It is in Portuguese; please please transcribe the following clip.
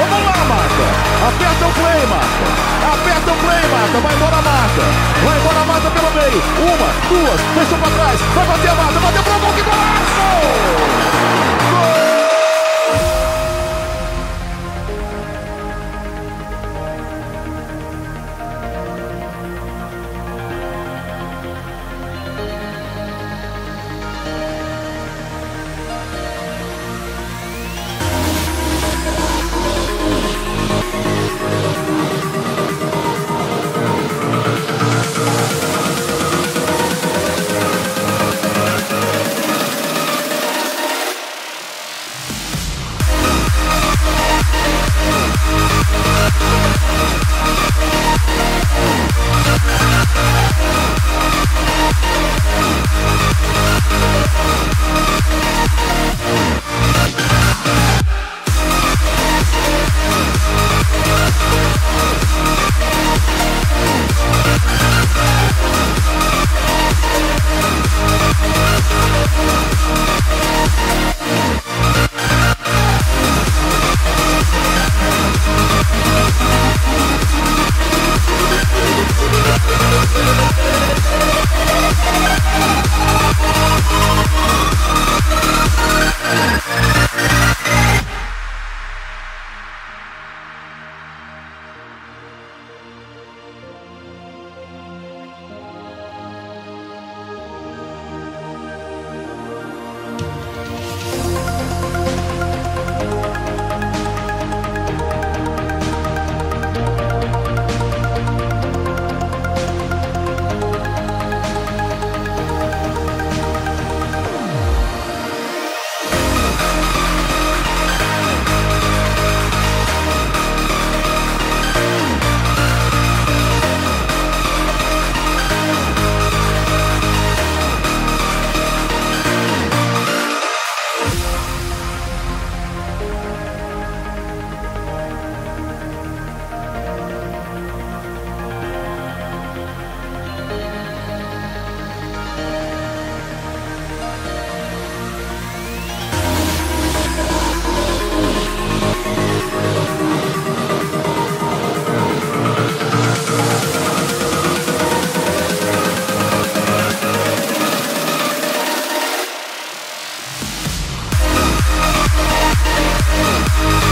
Vamos lá, Marta. Aperta o play, Marta. Aperta o play, Marta. Vai embora Marta. Vai embora Marta pelo meio. Uma, duas, fechou pra trás. Vai bater a Marta. Bateu pro gol. Que golaço! We'll